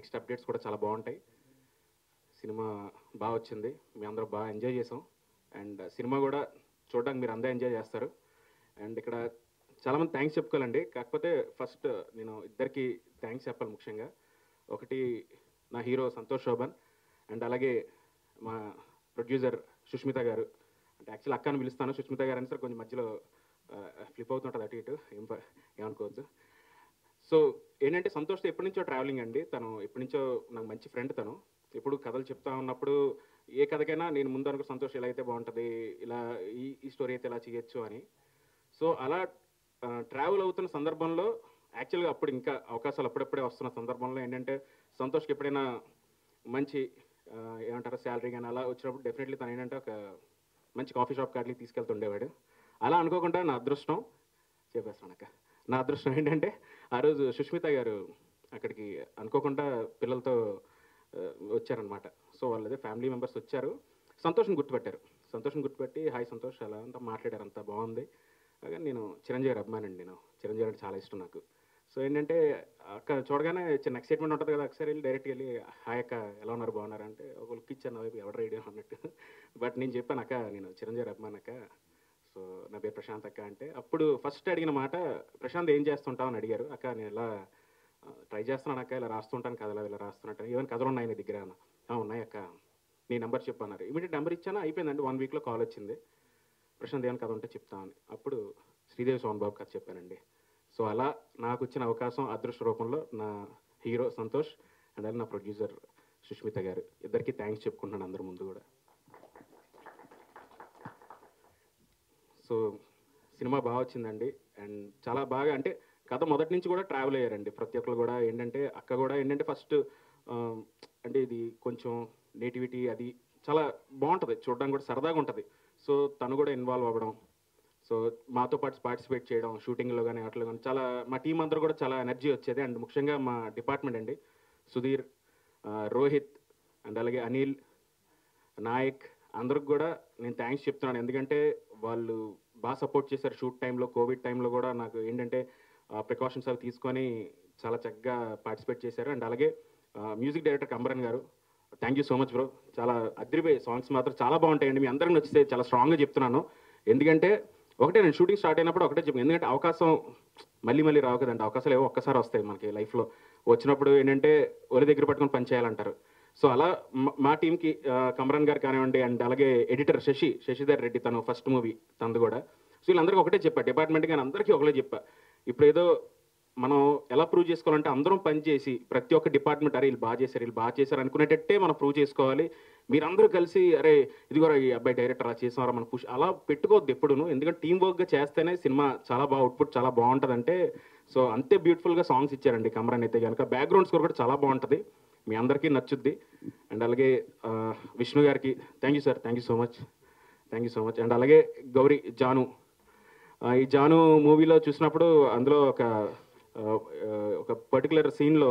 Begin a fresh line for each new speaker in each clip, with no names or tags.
Next updates కూడా చాలా బాగుంటాయి. సినిమా బాగా వచ్చింది. మీ అందరూ బాగా ఎంజాయ్ చేసాం. అండ్ సినిమా కూడా చూడడానికి మీరు అందరూ ఎంజాయ్ చేస్తారు. అండ్ ఇక్కడ చాలామంది థ్యాంక్స్ చెప్పుకోవాలండి. కాకపోతే ఫస్ట్ నేను ఇద్దరికి థ్యాంక్స్ చెప్పాలి ముఖ్యంగా. ఒకటి నా హీరో సంతోష్ శోభన్ అండ్ అలాగే మా ప్రొడ్యూసర్ సుష్మిత గారు. అంటే యాక్చువల్ అక్కని పిలుస్తాను సుష్మిత గారు అని సార్ కొంచెం మధ్యలో ఫ్లిప్ అవుతుంటుంది అటు ఇటు. ఏం ఏమనుకోవచ్చు సో ఏంటంటే సంతోష్తో ఎప్పటి నుంచో ట్రావెలింగ్ అండి. తను ఎప్పటి నుంచో నాకు మంచి ఫ్రెండ్ తను. ఎప్పుడు కథలు చెప్తా ఉన్నప్పుడు ఏ కథకైనా నేను ముందు అనుకో సంతోష్ ఇలా అయితే బాగుంటుంది ఇలా ఈ ఈ స్టోరీ అయితే ఇలా చేయొచ్చు అని. సో అలా ట్రావెల్ అవుతున్న సందర్భంలో యాక్చువల్గా అప్పుడు ఇంకా అవకాశాలు అప్పుడప్పుడే వస్తున్న సందర్భంలో ఏంటంటే సంతోష్కి ఎప్పుడైనా మంచి ఏమంటారు శాలరీ కానీ అలా వచ్చినప్పుడు డెఫినెట్లీ తను ఏంటంటే ఒక మంచి కాఫీ షాప్ కాడికి తీసుకెళ్తుండేవాడు. అలా అనుకోకుండా నా అదృష్టం చెప్పేస్తాను అక్క నా అదృష్టం ఏంటంటే ఆ రోజు సుష్మిత గారు అక్కడికి అనుకోకుండా పిల్లలతో వచ్చారనమాట సో వాళ్ళదే ఫ్యామిలీ మెంబర్స్ వచ్చారు. సంతోషం గుర్తుపెట్టారు. సంతోషం గుర్తుపెట్టి హాయ్ సంతోష్ అలా అంతా మాట్లాడారు అంతా బాగుంది. కానీ నేను చిరంజీవి గారు అభిమానండి నేను. చిరంజీవి అంటే చాలా ఇష్టం నాకు. సో ఏంటంటే అక్కడ చూడగానే చిన్న ఎక్సైట్మెంట్ ఉంటుంది కదా ఒకసారి వెళ్ళి డైరెక్ట్గా వెళ్ళి హాయ్ అక్క ఎలా ఉన్నారు? బాగున్నారు? అంటే ఒక లుక్ ఇచ్చాను వైపు ఎవరు రేడియో అన్నట్టు. బట్ నేను చెప్పాను అక్క నేను చిరంజీవి గారు అభిమాన్ అక్క. నా పేరు ప్రశాంత్ అక్క అంటే అప్పుడు ఫస్ట్ అడిగిన మాట ప్రశాంత్ ఏం చేస్తుంటావు? అని అడిగారు. అక్క నేను ఇలా ట్రై చేస్తున్నాను అక్క ఇలా రాస్తుంటాను కథలు ఇలా రాస్తున్నట్టు. ఈవెన్ కథలు ఉన్నాయి నీ దగ్గర. అన్న. ఉన్నాయి అక్క నీ నెంబర్ చెప్పన్నారు ఇమీడియట్ నెంబర్ ఇచ్చాను? అయిపోయిందండి. వన్ వీక్లో కాల్ వచ్చింది. ప్రశాంత్ ఏమైనా కథ ఉంటే చెప్తామని అప్పుడు శ్రీదేవి సోన్బాబు కథ చెప్పానండి. సో అలా నాకు వచ్చిన అవకాశం అదృష్ట రూపంలో నా హీరో సంతోష్ అండ్ అలా నా ప్రొడ్యూసర్ సుష్మిత గారు. ఇద్దరికి థ్యాంక్స్ చెప్పుకుంటున్నాను అందరి ముందు కూడా. సో సినిమా బాగా వచ్చిందండి. అండ్ చాలా బాగా అంటే కథ మొదటి నుంచి కూడా ట్రావెల్ అయ్యారండి. ప్రతి ఒక్కరు కూడా ఏంటంటే అక్క కూడా ఏంటంటే ఫస్ట్ అంటే ఇది కొంచెం నేటివిటీ అది చాలా బాగుంటుంది. చూడడానికి కూడా సరదాగా ఉంటుంది. సో తను కూడా ఇన్వాల్వ్ అవ్వడం. సో మాతో పాటు పార్టిసిపేట్ చేయడం షూటింగ్లో కానీ అట్లా కానీ చాలా మా టీం అందరూ కూడా చాలా ఎనర్జీ వచ్చేది. అండ్ ముఖ్యంగా మా డిపార్ట్మెంట్ అండి. సుధీర్ రోహిత్ అండ్ అలాగే అనిల్ నాయక్ అందరికి కూడా నేను థ్యాంక్స్ చెప్తున్నాను. ఎందుకంటే వాళ్ళు బాగా సపోర్ట్ చేశారు షూట్ టైంలో కోవిడ్ టైంలో కూడా నాకు ఏంటంటే ప్రికాషన్స్ అవి తీసుకొని చాలా చక్కగా పార్టిసిపేట్ చేశారు. అండ్ అలాగే మ్యూజిక్ డైరెక్టర్ కంబరన్ గారు thank you so much bro చాలా అద్రిపోయి సాంగ్స్ మాత్రం చాలా బాగుంటాయండి. మీ అందరికి నచ్చితే చాలా స్ట్రాంగ్గా చెప్తున్నాను. ఎందుకంటే ఒకటే నేను షూటింగ్ స్టార్ట్ అయినప్పుడు ఒకటే చెప్పాను. ఎందుకంటే అవకాశం మళ్ళీ మళ్ళీ రావు కదండి. అవకాశాలు ఏవో ఒక్కసారి వస్తాయి మనకి లైఫ్లో వచ్చినప్పుడు ఏంటంటే ఒలి దగ్గర పట్టుకొని పని చేయాలంటారు. సో అలా మా టీంకి కమరన్ గారు కానివ్వండి అండ్ అలాగే ఎడిటర్ శశి శశిధర్ రెడ్డి తను ఫస్ట్ మూవీ తనది కూడా. సో వీళ్ళందరికీ ఒకటే చెప్పా డిపార్ట్మెంట్ కానీ అందరికీ ఒకటే చెప్పా. ఇప్పుడు ఏదో మనం ఎలా ప్రూవ్ చేసుకోవాలంటే అందరం పని చేసి ప్రతి ఒక్క డిపార్ట్మెంట్ అరే వీళ్ళు బాగా చేశారు వీళ్ళు బాగా చేశారు అనుకునేటట్టే మనం ప్రూవ్ చేసుకోవాలి. మీరందరూ కలిసి అరే ఇదిగోరా ఈ అబ్బాయి డైరెక్టర్ అలా చేసినారా మనం పుష్ అలా పెట్టుకోవద్దు ఎప్పుడును. ఎందుకంటే టీం వర్క్గా చేస్తేనే సినిమా చాలా బాగా అవుట్పుట్ చాలా బాగుంటుంది అంటే సో అంతే బ్యూటిఫుల్గా సాంగ్స్ ఇచ్చారండి కమరాన్ అయితే. కనుక బ్యాక్గ్రౌండ్ స్కోర్ కూడా చాలా బాగుంటుంది. మీ అందరికీ నచ్చుద్ది. అండ్ అలాగే విష్ణు గారికి thank you sir thank you so much thank you so much and అలాగే గౌరీ జాను. ఈ జాను మూవీలో చూసినప్పుడు అందులో ఒక ఒక పర్టికులర్ సీన్లో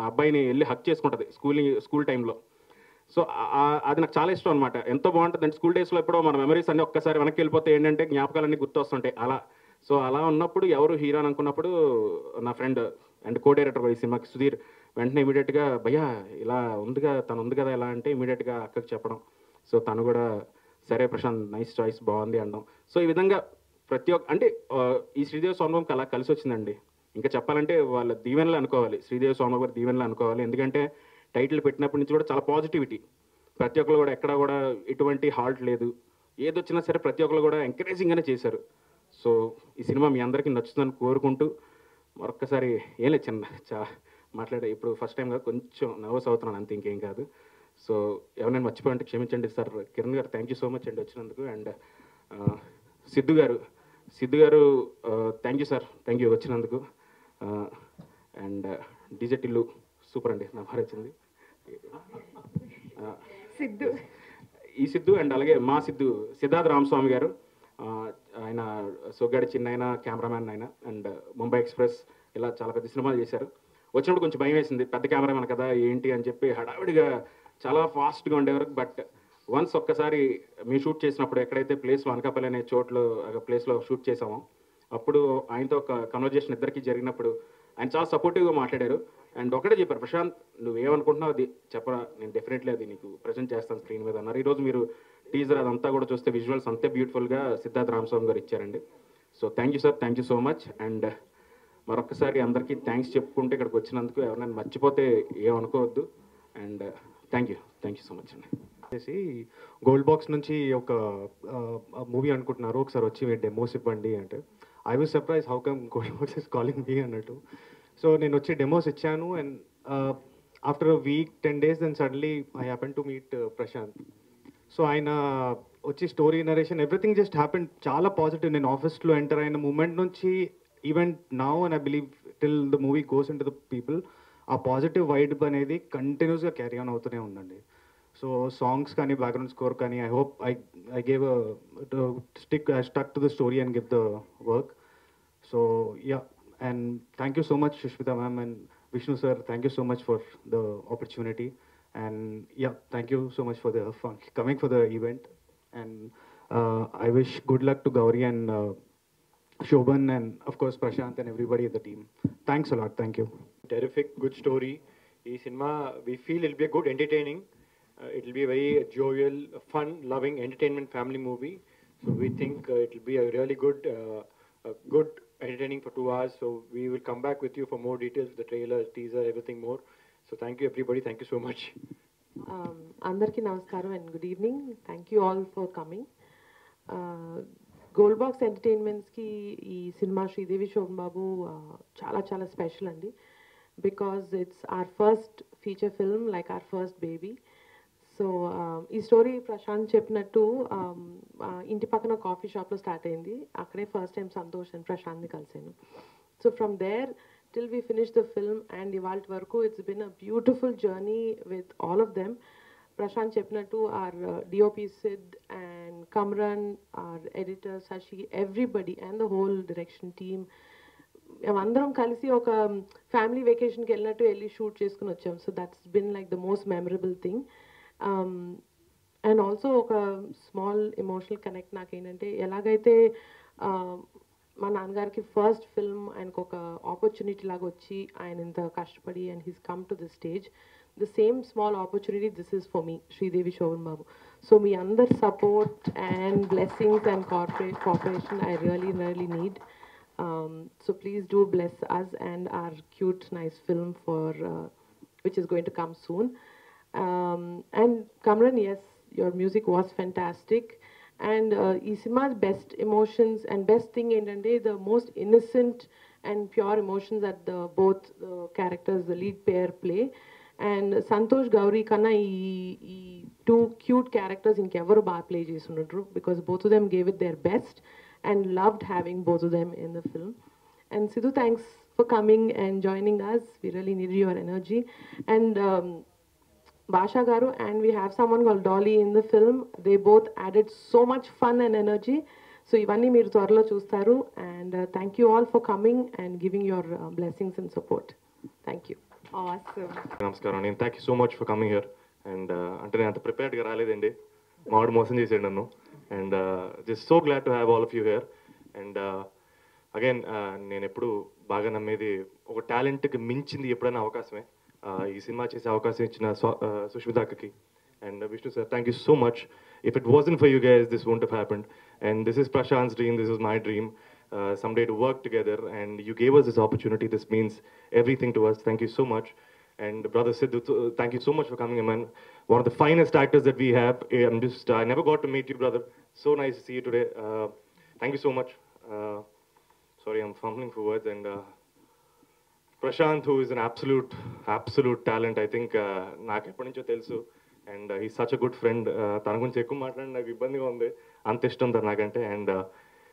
ఆ అబ్బాయిని వెళ్ళి హక్ చేసుకుంటుంది స్కూలింగ్ స్కూల్ టైంలో సో అది నాకు చాలా ఇష్టం అనమాట ఎంతో బాగుంటుంది అంటే స్కూల్ డేస్లో ఎప్పుడో మన మెమరీస్ అన్ని ఒక్కసారి వెనక్కి వెళ్ళిపోతే ఏంటంటే జ్ఞాపకాలన్నీ గుర్తొస్తుంటాయి. అలా సో అలా ఉన్నప్పుడు ఎవరు హీరో అని అనుకున్నప్పుడు నా ఫ్రెండ్ అండ్ కో డైరెక్టర్ ఈ సినిమాకి సుధీర్ వెంటనే ఇమీడియట్గా భయ్యా ఇలా ఉందిగా తను ఉంది కదా ఇలా అంటే ఇమీడియట్గా అక్కకి చెప్పడం. సో తను కూడా సరే ప్రశాంత్ నైస్ చాయిస్ బాగుంది అనడం సో ఈ విధంగా ప్రతి ఒక్క అంటే ఈ శ్రీదేవి సోమబాబుకి అలా కలిసి వచ్చిందండి. ఇంకా చెప్పాలంటే వాళ్ళ దీవెనలు అనుకోవాలి. శ్రీదేవి సోమబాబు గారి దీవెనలు అనుకోవాలి. ఎందుకంటే టైటిల్ పెట్టినప్పటి నుంచి కూడా చాలా పాజిటివిటీ. ప్రతి ఒక్కరు కూడా ఎక్కడ కూడా ఎటువంటి హాల్ట్ లేదు. ఏదొచ్చినా సరే ప్రతి ఒక్కరు కూడా ఎంకరేజింగ్గానే చేశారు. సో ఈ సినిమా మీ అందరికీ నచ్చుతుందని కోరుకుంటూ మరొక్కసారి ఏం లేదు చిన్న చా మాట్లాడే ఇప్పుడు ఫస్ట్ టైం కదా కొంచెం నర్వస్ అవుతున్నాను అంతే ఇంకేం కాదు. సో ఎవరైనా మర్చిపోయింటే క్షమించండి సార్. కిరణ్ గారు థ్యాంక్ యూ సో మచ్ అండి వచ్చినందుకు. అండ్ సిద్ధు గారు సిద్ధు గారు thank you sir thank you వచ్చినందుకు. అండ్ డిజెట్ ఇల్లు సూపర్ అండి. నా భార్య వచ్చింది.
సిద్ధు.
ఈ సిద్ధు అండ్ అలాగే మా సిద్ధు సిద్ధార్థ రామస్వామి గారు. ఆయన సోగ్గాడి చిన్న ఆయన కెమెరామ్యాన్ ఆయన అండ్ ముంబై ఎక్స్ప్రెస్ ఇలా చాలా పెద్ద సినిమాలు చేశారు. వచ్చినప్పుడు కొంచెం భయం వేసింది పెద్ద కెమెరామెన్ కదా ఏంటి అని చెప్పి హడావిడిగా చాలా ఫాస్ట్గా ఉండేవారు బట్ వన్స్ ఒక్కసారి మేము షూట్ చేసినప్పుడు ఎక్కడైతే ప్లేస్ అనకాపల్లి అనే చోట్లో ప్లేస్లో షూట్ చేసామో అప్పుడు ఆయనతో ఒక కన్వర్జేషన్ ఇద్దరికి జరిగినప్పుడు ఆయన చాలా సపోర్టివ్గా మాట్లాడారు. అండ్ ఒకటే చెప్పారు ప్రశాంత్ నువ్వేమనుకుంటున్నావు? అది చెప్పరా నేను డెఫినెట్లీ అది నీకు ప్రజెంట్ చేస్తాను స్క్రీన్ మీద అన్నారు. ఈరోజు మీరు టీజర్ అదంతా కూడా చూస్తే విజువల్స్ అంతే బ్యూటిఫుల్గా సిద్ధార్థ రామస్వామి గారు ఇచ్చారండి. So thank you sir thank you so much. And మరొకసారి అందరికీ థ్యాంక్స్ చెప్పుకుంటే ఇక్కడికి వచ్చినందుకు ఎవరైనా మర్చిపోతే ఏమనుకోవద్దు. And thank you thank you so much అండి.
చేసి గోల్డ్ బాక్స్ నుంచి ఒక మూవీ అనుకుంటున్నారు. ఒకసారి వచ్చి డెమోస్ ఇవ్వండి అంటే I will surprise how come gold box is calling me అన్నట్టు. సో నేను వచ్చి డెమోస్ ఇచ్చాను. And after a week ten days then suddenly I happen to meet Prashanth so ఆయన వచ్చి story narration everything just happen చాలా positive నేను ఆఫీస్లో enter అయిన మూమెంట్ నుంచి event now and I believe till the movie goes in to the people ఆ positive vibe అనేది కంటిన్యూస్గా క్యారీ ఆన్ అవుతూనే ఉందండి. సో సాంగ్స్ కానీ బ్యాక్గ్రౌండ్ స్కోర్ కానీ I hope I I gave stick stuck to the story and give the work so yeah and thank you so much Sushmita ma'am and Vishnu sir thank you so much for the opportunity And yeah, thank you so much for the fun coming for the event. And uh, I wish good luck to Gauri and uh, and of course Prashant and everybody at the team. Thanks a lot. Thank you.
Terrific, good story. we ಈ cinema we feel will be good entertaining it will be very jovial fun loving entertainment family movie so we think it will be a really good good entertaining for two hours. So we will come back with you for more details, the trailer, teaser, everything more. So thank you everybody thank you so much
అందరికీ నమస్కారం and good evening. Thank you all for coming gold box ఎంటర్టైన్మెంట్స్కి ఈ cinema Sridevi Shobhan Babu uh, చాలా చాలా special అండి. Because it's our first feature film like our first baby so ఈ story Prashanth చెప్పినట్టు um, ఇంటి పక్కన కాఫీ షాప్లో స్టార్ట్ అయింది. అక్కడే ఫస్ట్ టైం సంతోష్ అండ్ ప్రశాంత్ని కలిసాను so from there till we finish the film and ఇవాళ వరకు it's been a beautiful journey with all of them Prashanth చెప్పినట్టు our DOP Sid and Kamran our editor Sashi everybody and the whole direction team మేమందరం కలిసి ఒక um, family వెకేషన్కి వెళ్ళినట్టు వెళ్ళి shoot చేసుకుని వచ్చాం. So that's been like the most memorable thing and also ఒక small emotional connect నాకు ఏంటంటే ఎలాగైతే uh, మా నాన్నగారికి ఫస్ట్ ఫిల్మ్ ఆయనకు ఒక ఆపర్చునిటీ లాగా వచ్చి ఆయన ఇంత కష్టపడి and he's come to the stage the same small opportunity this is for me Sridevi Shobhan Babu so మీ అందరి support and blessings and corporate corporation I really really need so please do bless us and our cute nice film for which is going to come soon and Kamran yes your music was fantastic and ఈ cinema best emotions and best thing ఏంటంటే the most innocent and pure emotions at the both characters the lead pair play and Santosh Gauri కన్నా ఈ ఈ too cute characters ఇంకెవరు బాగా play చేసి ఉండరు because both them gave it their best and loved having both them in the film and Sidhu thanks for coming and joining us we really need your energy and Basha Garu and we have someone called Dolly in the film. They both added so much fun and energy. So ఇవన్నీ మీరు త్వరలో చూస్తారు. And thank you all for coming and giving your blessings and support thank you
నమస్కారం. నేను thank you so much for coming here and అంటే నేను అంత ప్రిపేర్డ్గా రాలేదండి. మావాడు మోసం చేసాడు నన్ను. And just so glad to have all of you here and again నేను ఎప్పుడు బాగా నమ్మేది ఒక టాలెంట్కి మించింది ఎప్పుడైనా అవకాశమే. ఈ సినిమా చేసే అవకాశం ఇచ్చిన సుష్మితాకి and Vishnu sir thank you so much if it wasn't for you guys this won't happened and this is Prashanth dream this is my dream some day to work together and you gave us this opportunity this means everything to us thank you so much And brother Sidhu, thank you so much for coming, man. One of the finest actors that we have. I'm just, I never got to meet you, brother. So nice to see you today. Uh, thank you so much. Uh, sorry, I'm fumbling for words. And uh, Prashant, who is an absolute, absolute talent, I think నాకు ఎప్పటి నుంచో తెలుసు and he such a good friend తన గురించి ఎక్కువ మాట్లాడి నాకు ఇబ్బందిగా ఉంది అంత ఇష్టం తను నాకంటే and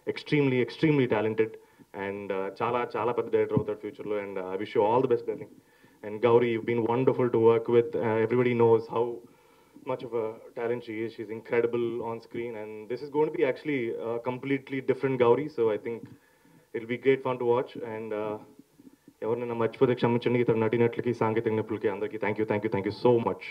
extremely extremely talented and చాలా చాలా పెద్ద డైరెక్టర్ అవుతాడు ఫ్యూచర్లో and I wish you all the best darling And Gauri, you've been wonderful to work with. Uh, everybody knows how much of a talent she is. She's incredible on screen, and this is going to be actually a completely different Gauri. So I think it'll be great fun to watch. And ఎవరినైనా మర్చిపోతే క్షమించండి ఇతర నటినట్లకి సాంకేతిక నిపుణులకి అందరికీ thank you thank you thank you so much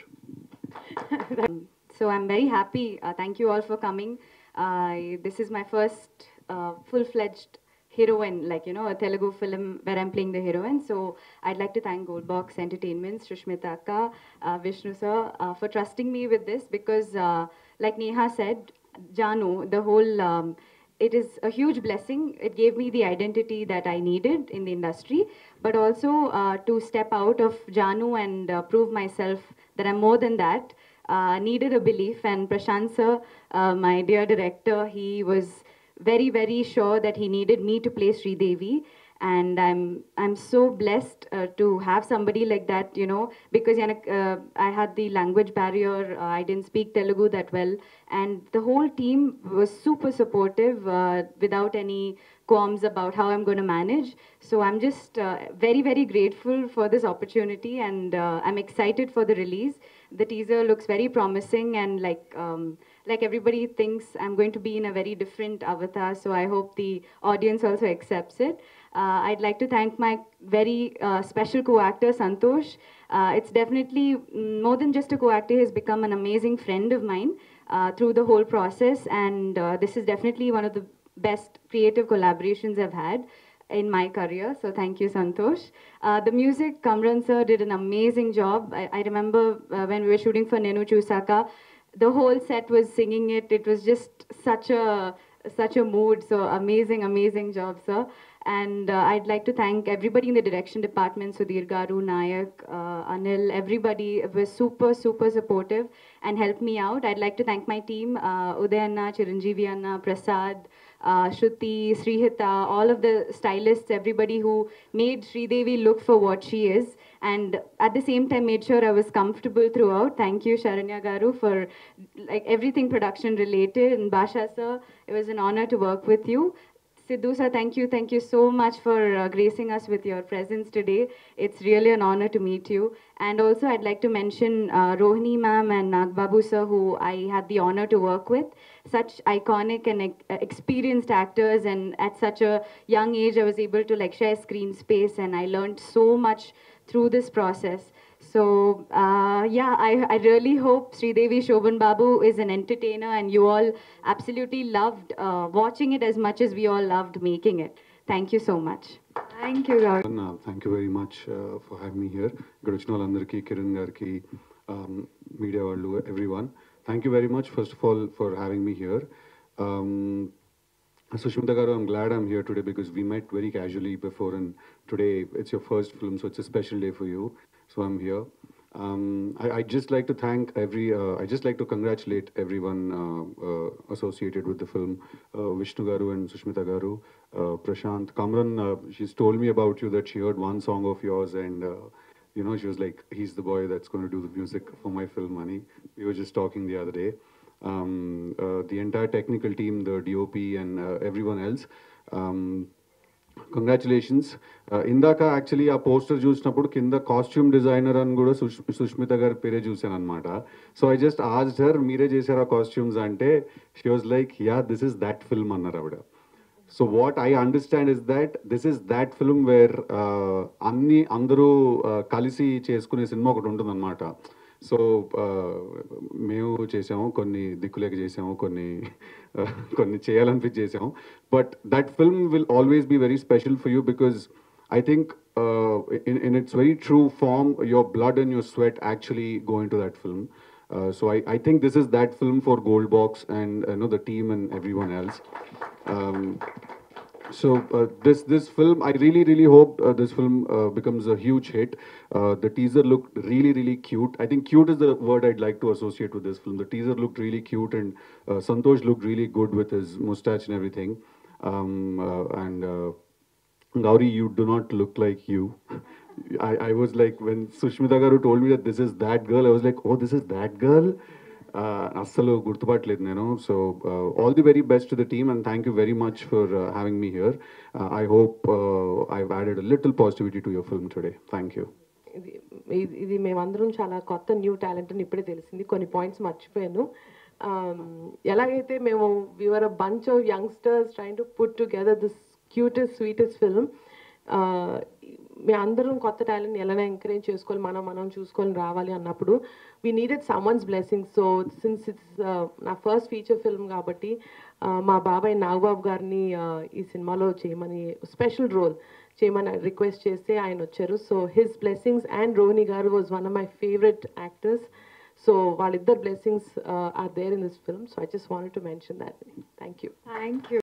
So I'm very happy. Uh, thank you all for coming. Uh, this is my first uh, full-fledged heroine, like, you know, a Telugu film where I'm playing the heroine. So I'd like to thank Goldbox Entertainment, Shushmita Akka, uh, Vishnu sir, uh, for trusting me with this because, uh, like Neha said, Janu, the whole, um, it is a huge blessing. It gave me the identity that I needed in the industry, but also uh, to step out of Janu and uh, prove myself that I'm more than that. Uh, needed a belief, and Prashant sir, uh, my dear director, he was very, very sure that he needed me to play Sri Devi. And I'm I'm so blessed uh, to have somebody like that, you know, because uh, I had the language barrier. Uh, I didn't speak Telugu that well, and the whole team was super supportive, uh, without any qualms about how I'm going to manage. So I'm just uh, very, very grateful for this opportunity, and uh, I'm excited for the release. The teaser looks very promising, and like um, like everybody thinks, I'm going to be in a very different avatar. So I hope the audience also accepts it. Uh, I'd like to thank my very uh, special co-actor Santosh. Uh, it's definitely mm, more than just a co-actor; he's become an amazing friend of mine uh, through the whole process, and uh, this is definitely one of the best creative collaborations I've had in my career. So thank you, Santosh. Uh, the music, Kamran sir did an amazing job. I, I remember uh, when we were shooting for Nenu Chusaka, the whole set was singing it. It was just such a such a mood. So amazing, amazing job, sir. And uh, I'd like to thank everybody in the direction department, Sudhir Garu, Nayak, uh, Anil, everybody was super, super supportive and helped me out. I'd like to thank my team, uh, Uday Chiranjeevi Anna, Prasad, uh, Shruti, Srihita, all of the stylists, everybody who made Sridevi look for what she is. And at the same time made sure I was comfortable throughout. Thank you, Sharanya Garu, for like everything production related. And Basha sir, it was an honor to work with you. Sidhu sir, thank you, thank you so much for uh, gracing us with your presence today. It's really an honor to meet you. And also, I'd like to mention uh, Rohini ma'am and Nagbabu sir, who I had the honor to work with. Such iconic and ex- experienced actors, and at such a young age, I was able to like share screen space, and I learned so much through this process. So uh, yeah, I, I really hope Sridevi Shobhan Babu is an entertainer and you all absolutely loved uh, watching it as much as we all loved making it. Thank you so much. Thank you, Gauri.
Thank you very much for have me here ఇక్కడ వచ్చిన వాళ్ళందరికీ కిరణ్ గారికి media వాళ్ళు everyone thank you very much first of all for having me here Sushmita Garu, I'm glad I'm here today because we met very casually before, and today it's your first film, so it's a special day for you. So I'm here. Um, I, just like to thank every, uh, I just like to congratulate everyone uh, uh, associated with the film, uh, Vishnu Garu and Sushmita Garu, uh, Prashant. Kamran, uh, she's told me about you that she heard one song of yours and, you know, she was like, he's the boy that's going to do the music for my film, Money. We were just talking the other day um, the entire technical team, the DOP, and everyone else. Um, congratulations uh, ఇందాక actually ఆ poster చూసినప్పుడు కింద costume designer అని కూడా సుష్మిత గారి పేరే చూశాను అనమాట సో ఐ జస్ట్ ఆజ్ హర్ మీరే చేశారు ఆ కాస్ట్యూమ్స్ అంటే she was like yeah this is that film అన్నారు ఆవిడ. So what I understand is that this is that film where అన్ని అందరూ uh, కలిసి చేసుకునే సినిమా ఒకటి ఉంటుందన్నమాట. సో మేము చేసాము కొన్ని దిక్కులేక చేసాము కొన్ని uh, కొన్ని చేయాలనిపించి చేసాము but that film will always be very special for you because I think uh, in, in its very true form, your blood and your sweat actually go into that film. Uh, so I, I think this is that film for Gold Box and you know the team and everyone else. Um, so uh, this this film, I really really hope uh, this film uh, becomes a huge hit. Uh, the teaser looked really really cute. I think cute is the word I'd like to associate with this film. The teaser looked really cute and uh, Santosh looked really good with his mustache and everything. Um, uh, and Gauri, you do not look like you. I, I was like, when Sushmita Garu told me that this is that girl, I was like, oh, this is that girl? అస్సలు గుర్తుపట్టలేదు నేను. So all the very best to the team and thank you very much for having me here I hope I added little positivity to your film today thank you
ఇది ఇది- ఇది మేమందరం చాలా కొత్త new talent అని ఇప్పుడే తెలిసింది. కొన్ని పాయింట్స్ మర్చిపోయాను. Um, ఎలాగైతే మేము we were a bunch of youngsters trying to put together this cutest sweetest film మేము అందరం కొత్త టాలెంట్ ఎలా ఎంకరేజ్ చేసుకోవాలి మనం మనం చూసుకొని రావాలి అన్నప్పుడు we needed someone's blessing so since it's నా ఫస్ట్ ఫీచర్ ఫిల్మ్ కాబట్టి uh, మా బాబాయ్ నాగబాబు గారిని uh, ఈ సినిమాలో చేయమని స్పెషల్ రోల్ చేయమని రిక్వెస్ట్ చేస్తే ఆయన వచ్చారు. So his blessings and Rohini గారు was one of my favourite actors so వాళ్ళిద్దరు blessings are there in this film so I just want to mention that thank you
thank you